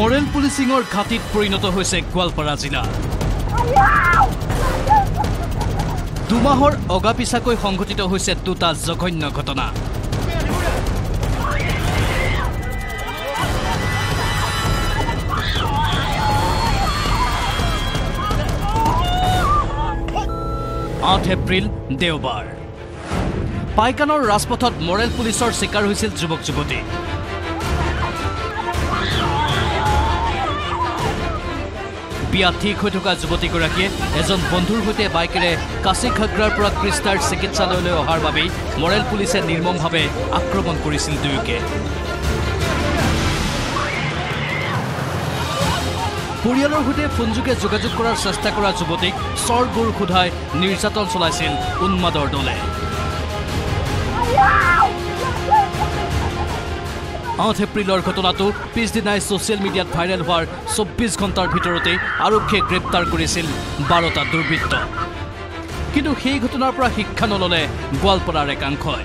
Morrell পুলিচিঙৰ ঘাটিত পৰিণত হৈছে গোৱালপাৰা জিলা। দুমাহৰ অগাপিছাকৈ সংঘটিত হৈছে দুটা জঘন্য ঘটনা। আঠ এপ্ৰিল দেওবাৰ। পাইকানৰ ৰাজপথত মৰেল পুলিচৰ চিকাৰ হৈছিল যুৱক যুৱতী বিয়া ঠিক হৈ থকা যুৱতীগৰাকীয়ে এজন বন্ধুৰ সৈতে বাইকেৰে কাশী খাগ্ৰাৰ পৰা কৃষ্ণাৰ চিকিৎসালয়লৈ অহাৰ বাবেই মৰেল পুলিচে নিৰ্মমভাৱে আক্ৰমণ কৰিছিল দুয়োকে। পৰিয়ালৰ সৈতে ফোনযোগে যোগাযোগ কৰাৰ চেষ্টা কৰা যুৱতীক চৰ গোৰ সোধাই নিৰ্যাতন চলাইছিল উন্মাদৰ দলে। আঠ এপ্ৰিলৰ ঘটনাটো পিছদিনাই ছ'চিয়েল মিডিয়াত ভাইৰেল হোৱাৰ চৌব্বিছ ঘণ্টাৰ ভিতৰতেই আৰক্ষীয়ে গ্ৰেপ্তাৰ কৰিছিল বাৰটা দুৰ্বৃত্ত। কিন্তু সেই ঘটনাৰ পৰা শিক্ষা নললে গোৱালপাৰাৰ একাংশই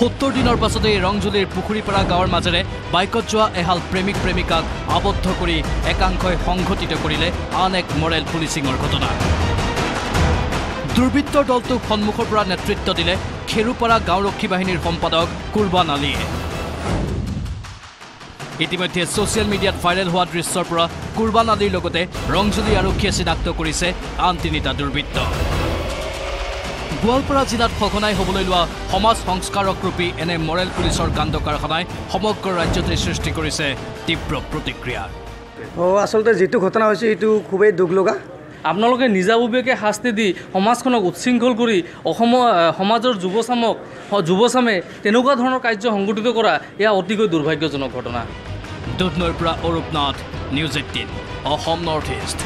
সত্তৰ দিনৰ পাছতেই ৰংজুলিৰ পুখুৰীপাৰা গাঁৱৰ মাজেৰে বাইকত যোৱা এহাল প্ৰেমিক প্ৰেমিকাক আবদ্ধ কৰি একাংশই সংঘটিত কৰিলে আন এক মৰেল পুলিচিঙৰ ঘটনা। দুৰ্বৃত্তৰ দলটোক সন্মুখৰ পৰা নেতৃত্ব দিলে খেৰুপাৰা গাঁওৰক্ষী বাহিনীৰ সম্পাদক কুৰবান আলীয়ে। ইতিমধ্যে ছ'চিয়েল মিডিয়াত ভাইৰেল হোৱা দৃশ্যৰ পৰা কুৰবান আলীৰ লগতে ৰংজুলি আৰক্ষীয়ে চিনাক্ত কৰিছে আন তিনিটা দুৰ্বৃত্ত। গোৱালপাৰা জিলাত সঘনাই হ'বলৈ লোৱা সমাজ সংস্কাৰক ৰূপী এনে মৰেল পুলিচৰ কাণ্ড কাৰখানাই সমগ্ৰ ৰাজ্যতে সৃষ্টি কৰিছে তীব্ৰ প্ৰতিক্ৰিয়া। আচলতে যিটো ঘটনা হৈছে এইটো খুবেই দুখ লগা আপোনালোকে নিজাববীয়াকৈ শাস্তি দি সমাজখনক উচ্ছৃংখল কৰি অসমৰ আহ, সমাজৰ যুৱচামক যুৱচামে তেনেকুৱা ধৰণৰ কাৰ্য সংগঠিত কৰা এয়া অতিকৈ দুৰ্ভাগ্যজনক ঘটনা। দুধনৈৰ পৰা Arup Nath news eighteen Assam north east.